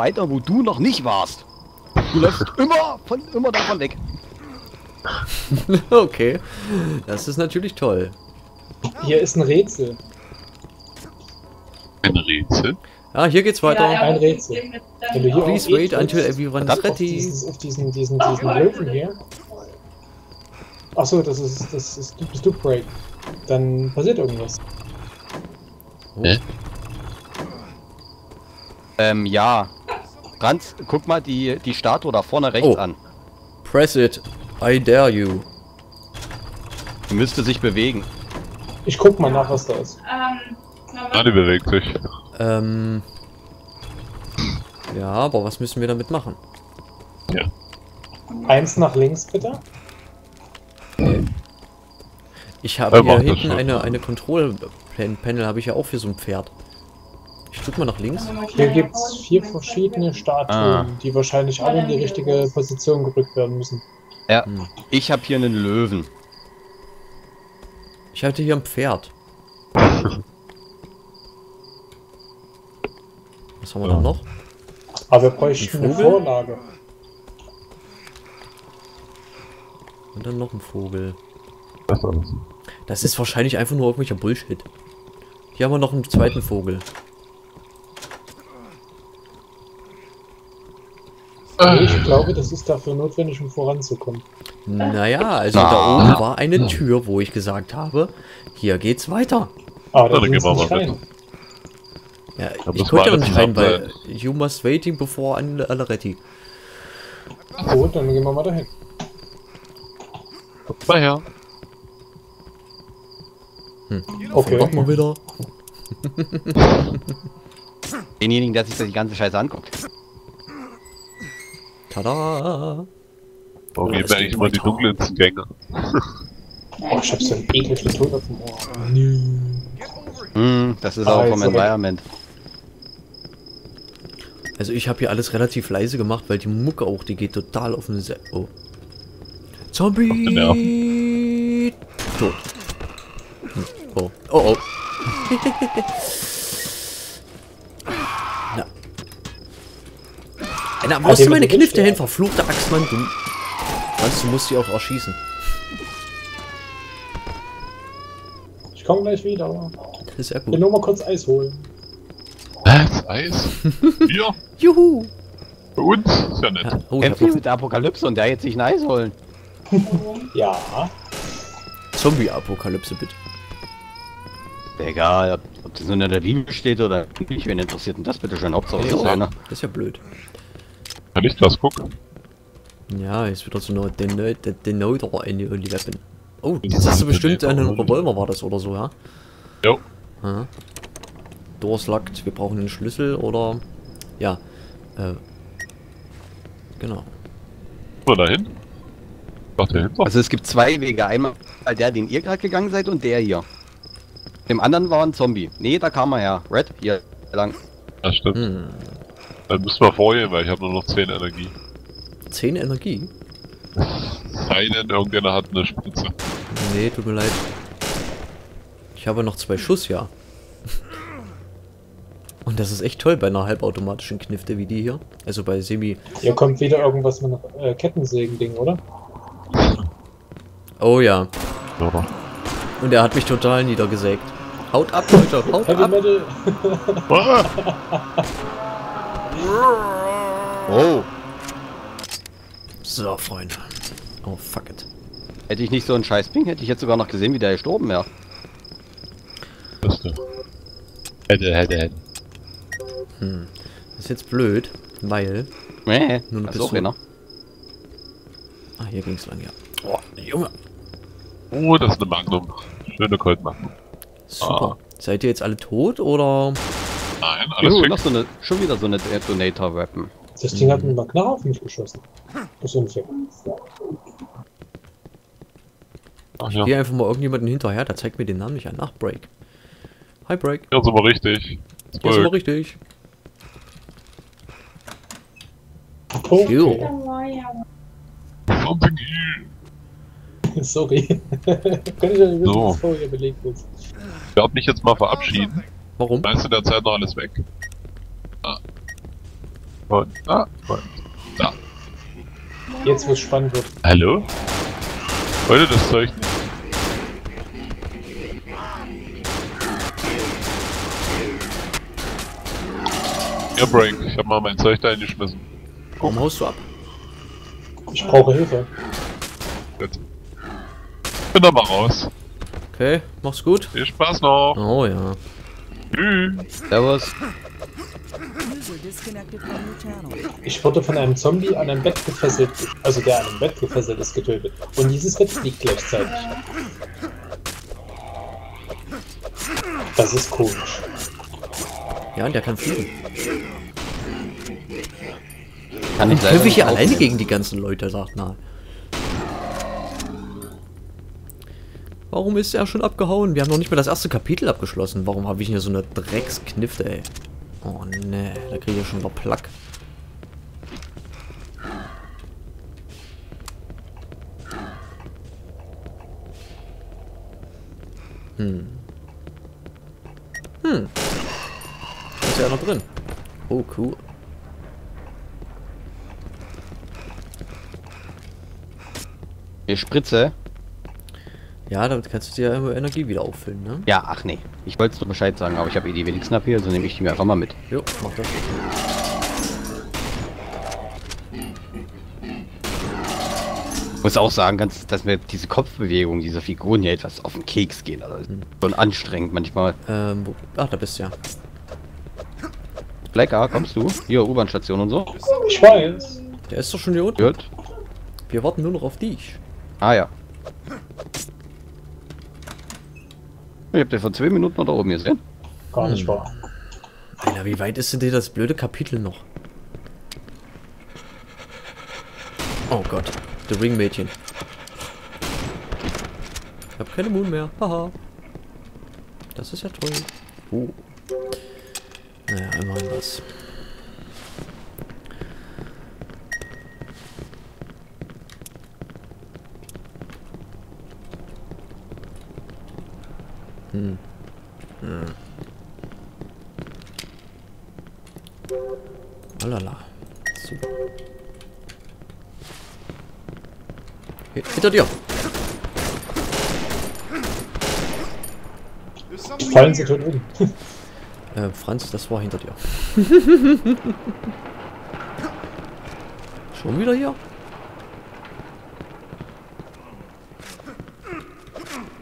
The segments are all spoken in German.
weiter, wo du noch nicht warst. Du läufst immer von immer davon weg. okay, das ist natürlich toll. Hier ist ein Rätsel. Ein Rätsel? Ah, hier geht's weiter. Ein Rätsel. Wenn du hier Please auf wait until everyone is auf ready. diesen, auf diesen, diesen, diesen Löwen hier. Achso, das ist, das ist das Duke Break. Dann passiert irgendwas. Ähm, ja. Franz, guck mal die, die Statue da vorne rechts Oh. an. Press it. I dare you. Die müsste sich bewegen. Ich guck mal nach, was da ist. Ähm, Ah, die bewegt sich. Ähm. Ja, aber was müssen wir damit machen? Eins nach links, bitte. Ich habe Er hier hinten eine, eine Control-Panel, habe ich ja auch für so ein Pferd. Drück mal nach links. Hier gibt es vier verschiedene Statuen, Ah. die wahrscheinlich alle in die richtige Position gerückt werden müssen. Ja. Hm. Ich habe hier einen Löwen. Ich hatte hier ein Pferd. Was haben wir da noch? Aber wir bräuchten Ein eine? Vorlage. Und dann noch ein Vogel. Das ist wahrscheinlich einfach nur irgendwelcher Bullshit. Hier haben wir noch einen zweiten Vogel. Nee, ich glaube, das ist dafür notwendig, um voranzukommen. Naja, also Ah. da oben war eine Tür, wo ich gesagt habe, hier geht's weiter. Aber da Ja, gehen wir mal rein. Ja, ich das konnte nicht rein, weil you must waiting before an Alaretti. Gut, dann gehen wir mal dahin. Kommt mal her. Okay. Mach mal wieder. Denjenigen, der sich da die ganze Scheiße anguckt. Tada! Warum wir geht eigentlich immer die dunkelsten Gänge? Oh, ich hab so einen ekligen Ton auf dem Ohr. Hm, das ist Ah, auch jetzt vom Environment. Also ich habe hier alles relativ leise gemacht, weil die Mucke auch, die geht total auf den Se Oh. Zombie! Tot. Hm. Oh. Oh oh. Na, wo hast du meine Knifte hin? gehört? Verfluchte Axtmann, du. Franz, du musst sie auch erschießen. Ich komme gleich wieder. Das ist sehr Ich will gut. nur mal kurz Eis holen. Was? Eis? Wir? Juhu! Bei uns? Ist ja nett. Ja, oh, noch mit der Apokalypse und der jetzt sich ein Eis holen. Ja. Zombie-Apokalypse, bitte. Egal, ob, das nur in der Bibel steht oder nicht, wen interessiert denn das bitte schön? Hauptsache es ist Ja, einer. das ist ja blöd. Kann ich das gucken? Ja, ist wieder so eine Den- Den- Denoter in die, in die Weapon. Oh, Das jetzt hast ist du bestimmt einen oder? Revolver, war das oder so, ja? Jo. Aha. Doors locked, wir brauchen einen Schlüssel oder. Ja. Äh. Genau. Wo dahin? Doch, dahinter. Also es gibt zwei Wege. Einmal der, den ihr gerade gegangen seid und der hier. Dem anderen war ein Zombie. Nee, da kam er her. Red, hier lang. Ja, stimmt. Hm. Dann müssen wir vorgehen, weil ich habe nur noch 10 Energie. 10 Energie? Sei denn, irgendjemand hat eine Spritze. Nee, tut mir leid. Ich habe noch zwei Schuss, ja. Und das ist echt toll bei einer halbautomatischen Knifte wie die hier. Also bei Semi. Hier kommt wieder irgendwas mit einem äh, Kettensägen-Ding, oder? Oh ja. Ja. Und er hat mich total niedergesägt. Haut ab, Leute, haut Heavy ab. Metal. Ah! Oh, So, Freunde. Oh, fuck it. hätte ich nicht so einen scheiß Ping, hätte ich jetzt sogar noch gesehen, wie der gestorben wäre. Du. Hätte, hätte, hätte. Hm. Das ist jetzt blöd, weil... Nee, Nur eine das ist auch Pistole. einer. Ah, hier ging's lang, ja. Oh, Junge. Oh, das ist eine Magnum. Schöne Colt Magnum. Super. Seid ihr jetzt alle tot, oder... Nein, alles Juhu, noch so eine, schon wieder so eine Detonator-Weapon. Das Ding hat mit einer Knarre auf mich geschossen. Das ist unfair. Ach ja, Geh einfach mal irgendjemanden hinterher, der zeigt mir den Namen nicht an. Ach, Break. Hi, Break. hier sind wir richtig. Hier ist aber Zwölf. richtig. Okay. Jo. Something here. Sorry. Kann ich ja nicht wissen, So. was vorher belegt ist. Ich werde mich jetzt mal verabschieden. Warum? Meinst du der Zeit noch alles weg? Und, ah, und, da. Jetzt, wo es spannend wird. Hallo? Wollte das Zeug nicht? Ja, Break, ich hab mal mein Zeug da eingeschmissen. Warum haust du ab? Ich brauche Hilfe. Gut. Bin da mal raus. Okay, mach's gut. Viel Spaß noch. Oh ja. Servus. Ich wurde von einem Zombie an einem Bett gefesselt, also der an einem Bett gefesselt ist, getötet. Und dieses Bett fliegt gleichzeitig. Das ist komisch. Ja, und der kann fliegen. Kann ich Kämpfe ich alleine gegen die ganzen Leute, sagt na. Warum ist er schon abgehauen? Wir haben noch nicht mal das erste Kapitel abgeschlossen. Warum habe ich hier so eine Drecksknifte, ey? Oh ne, da kriege ich ja schon wieder Plack. Hm. Hm. Ist ja noch drin. Oh, cool. Hier Spritze. Ja, damit kannst du dir immer Energie wieder auffüllen, ne? Ja, ach nee. Ich wollte es nur Bescheid sagen, aber ich habe eh die wenigsten ab hier, also nehme ich die mir einfach mal mit. Jo, mach das. Muss auch sagen, ganz, dass mir diese Kopfbewegung dieser Figuren hier etwas auf den Keks gehen. Also schon anstrengend manchmal. Ähm, wo, ach, da bist du ja. Blacker, kommst du? Hier, U-Bahn-Station und so. Ich weiß. Der ist doch schon hier unten. Gut. Wir warten nur noch auf dich. Ah ja. Ich hab den vor zwei Minuten da oben gesehen. Gar nicht wahr. Alter, wie weit ist denn dir das blöde Kapitel noch? Oh Gott, The Ring Mädchen. Ich hab keine Moon mehr. Haha. Das ist ja toll. Oh. Naja, immerhin was. Hm. Hm. Alala. Super. Hi- Hinter dir. Fallen sie tot um. Äh, Franz, das war hinter dir. Schon wieder hier?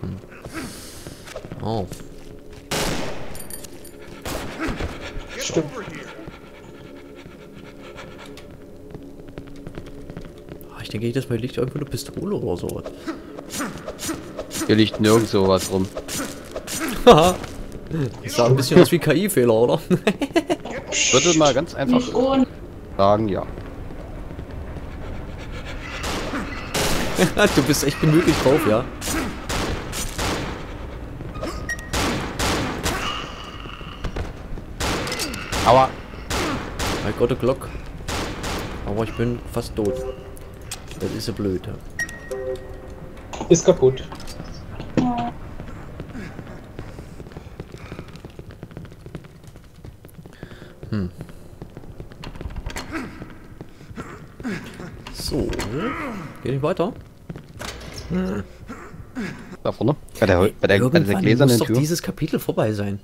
Hm. Oh. Stimmt. Ah, Ich denke, jedes Mal liegt irgendwo eine Pistole oder so. Hier liegt nirgends sowas rum. Haha. Das sah ein bisschen aus wie KI-Fehler, oder? Ich würde mal ganz einfach sagen, ja. du bist echt gemütlich drauf, ja. Aber I got a Glock. Aber ich bin fast tot. Das ist ja blöd, ja. Ist kaputt. So. Geht nicht weiter? da vorne. Bei der, bei der, bei der gläsernen muss doch Tür. dieses Kapitel vorbei sein.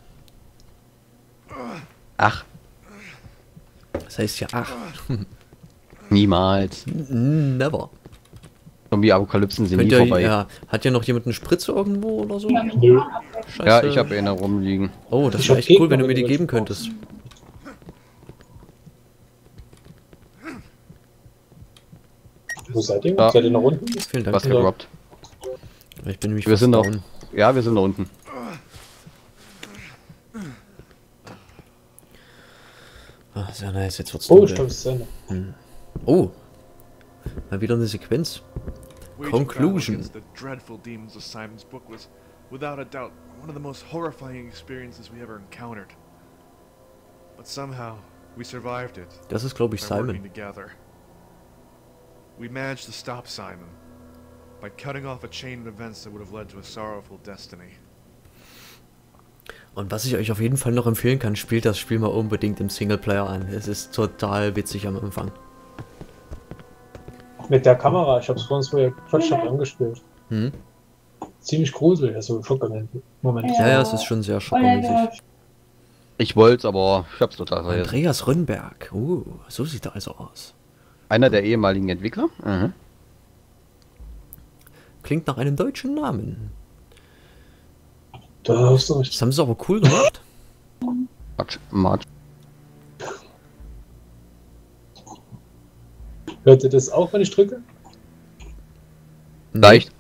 Ach, Das heißt ja, ach, niemals. never. Zombie-Apokalypsen sind Könnt nie ihr, vorbei. Ja, ja, hat ja noch jemand eine Spritze irgendwo oder so? Nö. Scheiße. ich habe eine rumliegen. Oh, das wäre echt cool, wenn du mir die geben könntest. Wo seid ihr? Ja. Seid ihr nach unten? Vielen Dank. Was gerobbt. Ich bin nämlich Wir sind noch. down. Ja, wir sind da unten. Sehr nice, jetzt wird's Oh, stimmt, Szene. Oh, mal wieder eine Sequenz. Conclusion. the dreadful demons of Simon's book was, without a doubt, one of the most horrifying experiences we ever encountered. But somehow, we survived it Das ist, glaube ich, Simon. together. We managed to stop Simon by cutting off a chain of events that would have led to a sorrowful destiny. Und was ich euch auf jeden Fall noch empfehlen kann, spielt das Spiel mal unbedingt im Singleplayer an. Es ist total witzig am Anfang. Mit der Kamera, ich hab's vorhin, wo ihr gequatscht habt, angespielt. Hm? Ziemlich gruselig, also Schockmoment. Moment. Ja, ja, es ist schon sehr schockermäßig. Ich wollte es, aber ich hab's total vergessen. Andreas Rönnberg. Uh, so sieht er also aus. Einer der ehemaligen Entwickler. Mhm. Klingt nach einem deutschen Namen. Da hast du recht. Das haben sie aber cool gemacht. March, March. Hört ihr das auch, wenn ich drücke? Leicht.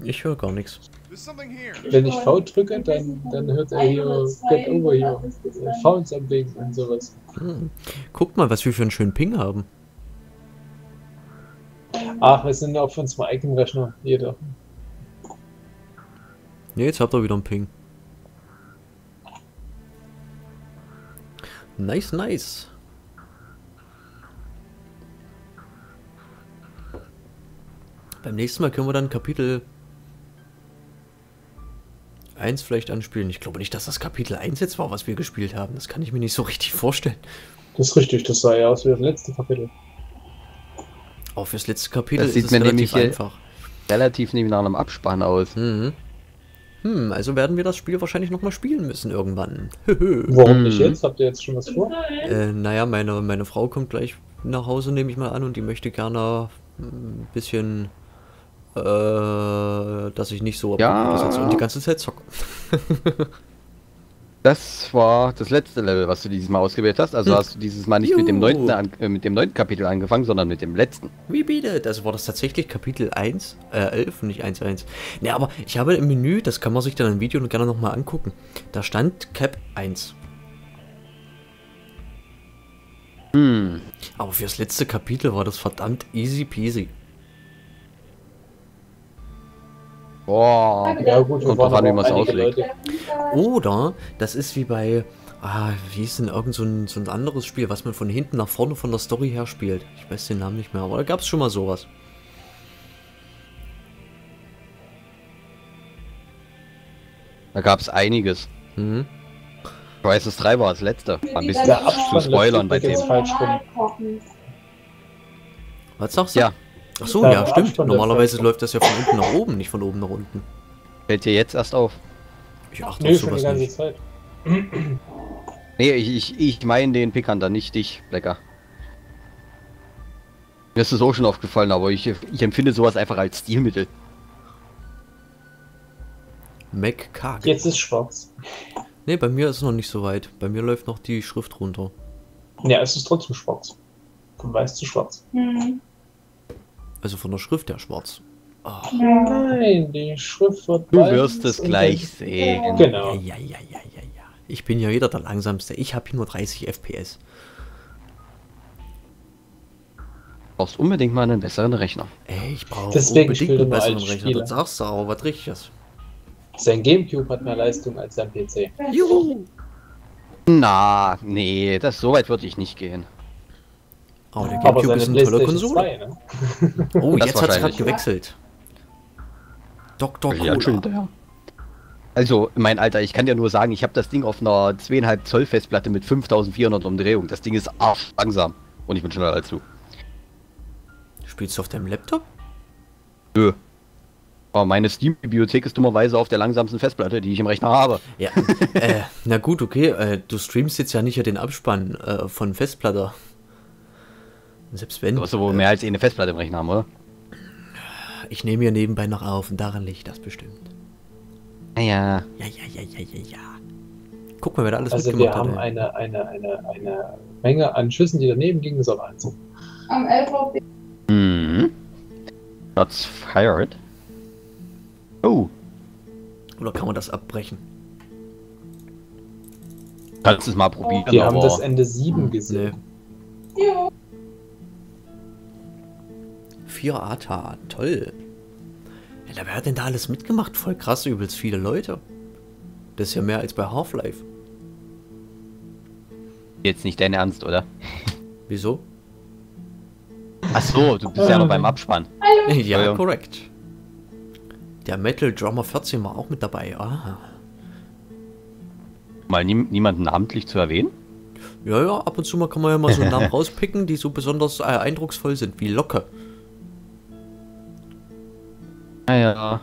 Ich höre gar nichts. There's something here. Wenn ich V drücke, dann, dann hört er hier Get Over hier. Found something und sowas. Hm. Guckt mal, was wir für einen schönen Ping haben. Ach, wir sind auf unserem eigenen Rechner, jeder. Ne, jetzt habt ihr wieder einen Ping. Nice, nice. Beim nächsten Mal können wir dann Kapitel 1 vielleicht anspielen. Ich glaube nicht, dass das Kapitel 1 jetzt war, was wir gespielt haben. Das kann ich mir nicht so richtig vorstellen. Das ist richtig, das sah ja aus wie das letzte Kapitel. Auch fürs letzte Kapitel Das sieht ist es mir relativ nämlich einfach. Relativ neben nach einem Abspann aus. Mhm. Hm, also werden wir das Spiel wahrscheinlich nochmal spielen müssen irgendwann. Höhö. Warum nicht Mhm. jetzt? Habt ihr jetzt schon was vor? Äh, naja, meine, meine Frau kommt gleich nach Hause, nehme ich mal an, und die möchte gerne ein bisschen, äh, dass ich nicht so Ja. Und die ganze Zeit zocke. Das war das letzte Level, was du dieses Mal ausgewählt hast. Also Hm. hast du dieses Mal nicht mit dem, neunten an, äh, mit dem neunten Kapitel angefangen, sondern mit dem letzten. Wie bietet? Also war das tatsächlich Kapitel 1, äh, 11 und nicht 1.1. Ne, aber ich habe im Menü, das kann man sich dann im Video gerne nochmal angucken, da stand Cap 1. Hm. Aber fürs letzte Kapitel war das verdammt easy peasy. Boah. Ja gut, Kommt drauf an, wie man es auslegt. Leute. Oder das ist wie bei, ah, wie ist denn irgend so ein, so ein anderes Spiel, was man von hinten nach vorne von der Story her spielt. Ich weiß den Namen nicht mehr, aber da gab es schon mal sowas. Da gab es einiges. Mhm. Crisis 3 war das letzte. War ein bisschen Der zu spoilern bei dem. rum. Was sagst du? Ja. Ach so, ja, stimmt. Normalerweise läuft das ja von unten nach oben, nicht von oben nach unten. Fällt dir jetzt erst auf. Ich achte Nö, auf schon die sowas ganze nicht. Zeit. Nee, ich, ich, ich meine den Pikanter, nicht dich, Lecker. Mir ist es auch schon aufgefallen, aber ich, ich empfinde sowas einfach als Stilmittel. Mac Karg. Jetzt ist schwarz. Ne, bei mir ist es noch nicht so weit. Bei mir läuft noch die Schrift runter. Ja, es ist trotzdem schwarz. Von weiß zu schwarz. Also von der Schrift her schwarz. Ah, Nein, die Schrift wird Du wirst es gleich sehen. ja, Genau. ja, ja, ja, ja, ja. Ich bin ja wieder der langsamste. Ich habe hier nur 30 FPS. Du brauchst unbedingt mal einen besseren Rechner. Ey, ich brauche unbedingt einen er besseren Rechner. Spiele. Das sagst du aber, was richtiges. Sein Gamecube hat mehr Leistung als sein PC. Juhu! Na, nee, das so weit würde ich nicht gehen. Oh, der Gamecube ist eine tolle Konsole. 2, ne? Oh, Das jetzt hat es gerade gewechselt. Dr. Ja, schon Cola. Also, mein Alter, ich kann dir nur sagen, ich habe das Ding auf einer 2,5 Zoll Festplatte mit 5400 Umdrehungen. Das Ding ist arsch langsam. Und ich bin schneller als du. Spielst du auf deinem Laptop? Nö. Aber meine Steam-Bibliothek ist dummerweise auf der langsamsten Festplatte, die ich im Rechner habe. Ja. äh, na gut, okay. Äh, du streamst jetzt ja nicht ja den Abspann äh, von Festplatte. Selbst wenn. Du hast ja wohl mehr als eine Festplatte im Rechner haben, oder? Ich nehme hier nebenbei noch auf und daran liegt das bestimmt. Naja. Ja, ja, ja, ja, ja, ja. Guck mal, wer da alles Also wir mitgemacht haben hat. ey. eine, eine, eine, eine Menge an Schüssen, die daneben gingen, ist aber Wahnsinn. Am LVB. Mhm. Shots fired. Oh, Oder kann man das abbrechen? kannst es mal probieren, Wir haben das Ende 7 Nee. gesehen. Ja. 4 ATA, toll. Ja, wer hat denn da alles mitgemacht? Voll krass, übelst viele Leute. Das ist ja mehr als bei Half-Life. jetzt nicht dein Ernst, oder? Wieso? Ach so, du bist ja noch beim Abspann. Ja, ja. korrekt. Der Metal Drummer 14 war auch mit dabei. Ah. Mal nie, niemanden namentlich zu erwähnen? Ja, ja, ab und zu mal kann man ja mal so einen Namen rauspicken, die so besonders äh, eindrucksvoll sind, wie Locke. Naja.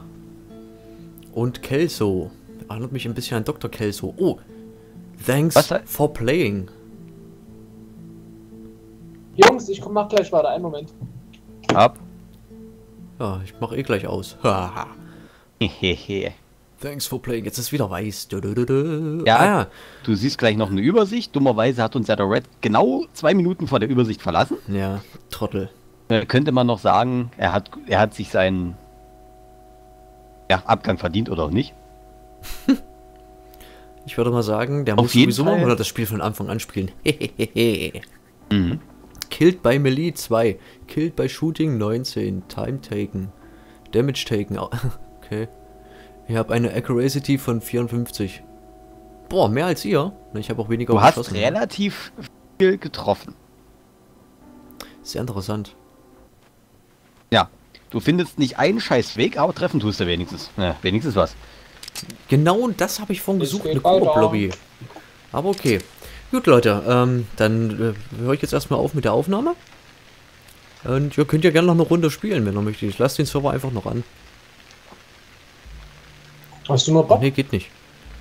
Und Kelso. Erinnert mich ein bisschen an Dr. Kelso. Oh, thanks Was for playing. Jungs, ich komm, mach gleich weiter. Einen Moment. Ab. Ja, ich mach eh gleich aus. Haha. Hehehe. Thanks for playing. Jetzt ist wieder weiß. Du, du, du, du. Ja. Ah, ja. Du siehst gleich noch eine Übersicht. Dummerweise hat uns ja der Red genau zwei Minuten vor der Übersicht verlassen. Ja, Trottel. Äh, könnte man noch sagen, er hat, er hat sich seinen ja, Abgang verdient oder auch nicht. Ich würde mal sagen, der Auf muss sowieso Fall. mal oder das Spiel von Anfang an spielen. Mhm. Killed by Melee 2. Killed by Shooting 19. Time Taken. Damage Taken. Okay. Ich habe eine Accuracy von 54. Boah, mehr als ihr. Ich habe auch weniger Du hast relativ viel getroffen. Sehr interessant. Ja. Du findest nicht einen scheiß Weg, aber treffen tust du wenigstens. Ja, wenigstens was. Genau das habe ich vorhin Es gesucht, eine. Koop-Lobby. Aber okay. Gut, Leute, ähm, dann äh, höre ich jetzt erstmal auf mit der Aufnahme. Und ihr könnt ja gerne noch eine Runde spielen, wenn ihr möchtet. Ich lasse den Server einfach noch an. Hast du nur Ach, Bock? nee, geht nicht.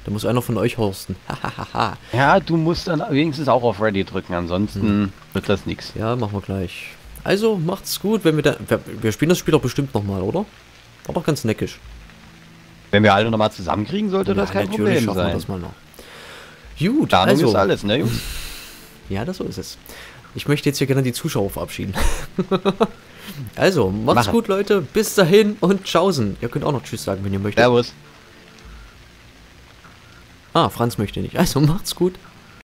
Da muss einer von euch horsten. Ja, du musst dann wenigstens auch auf Ready drücken, ansonsten Hm. wird das nichts. ja, machen wir gleich. Also, macht's gut, wenn wir da... Wir, wir spielen das Spiel doch bestimmt nochmal, oder? War doch ganz neckisch. Wenn wir alle nochmal zusammenkriegen, sollte das kein natürlich Problem schaffen wir sein. das mal noch. Gut, Planung also... ist alles, ne, Jungs? Ja, das so ist es. Ich möchte jetzt hier gerne die Zuschauer verabschieden. also, macht's Mache. gut, Leute. Bis dahin und tschaußen. Ihr könnt auch noch Tschüss sagen, wenn ihr möchtet. Servus. Ah, Franz möchte nicht. Also, macht's gut.